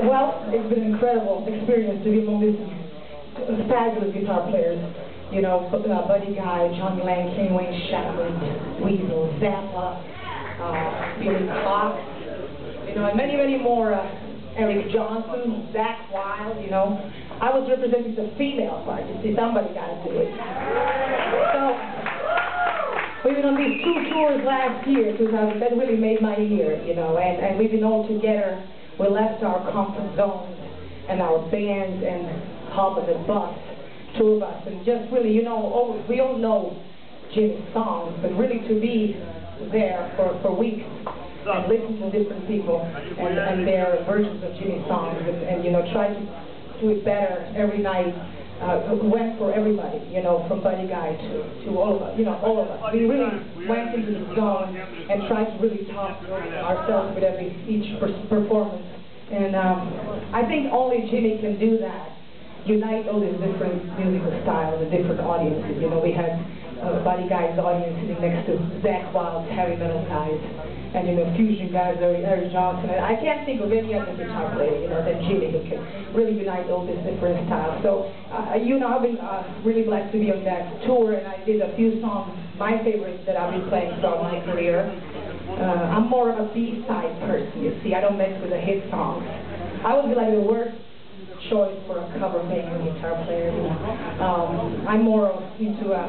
Well, it's been an incredible experience to be among these fabulous guitar players. You know, uh, Buddy Guy, Jonny Lang, Kenny Wayne Shepherd, Dweezil, Zappa, uh, Billy Cox, you know, and many, many more. Uh, Eric Johnson, Zakk Wylde, you know. I was representing the female part. You see, somebody got to do it. So, we've been on these two tours last year, 2000. That really made my year, you know, and, and we've been all together we left our comfort zones and our bands and hub and bus, two of us, and just really, you know, all, we all know Jimmy's songs, but really to be there for, for weeks and listen to different people and, and their versions of Jimmy's songs and, and, you know, try to do it better every night uh, went for everybody, you know, from Buddy Guy to, to all of us, you know, all of us. We really went into the zone and tried to really talk ourselves with every each performance. And um, I think only Jimmy can do that, unite all these different musical styles and different audiences. You know, we had uh, Buddy Guy's audience sitting next to Zakk Wylde's heavy metal guys and you know fusion guys, Eric, Johnson. And I can't think of any other guitar player, you know, than Jimmy who can really unite all these different styles. So, uh, you know, I've been uh, really blessed to be on that tour, and I did a few songs, my favorites that I've been playing throughout my career. Uh, I'm more of a B-side person, you see. I don't mess with the hit songs. I would be like the worst choice for a cover making guitar player. You know. um, I'm more into a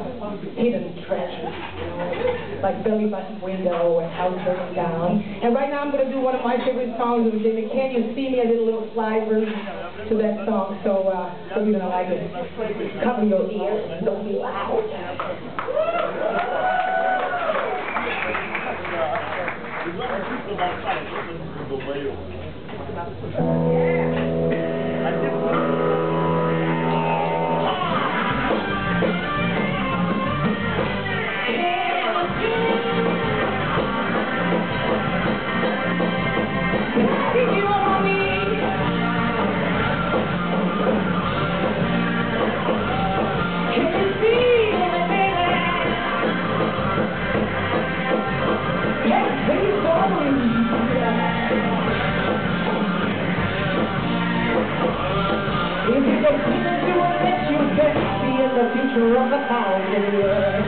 hidden treasure, you know, like Belly Button Window and House Burning Down. And right now I'm going to do one of my favorite songs of Jimmy. Can You See Me? I did a little slide version to that song, so uh, hope you're going to like it. Cover your ears, don't be loud. Yeah. Future of the power.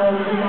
um,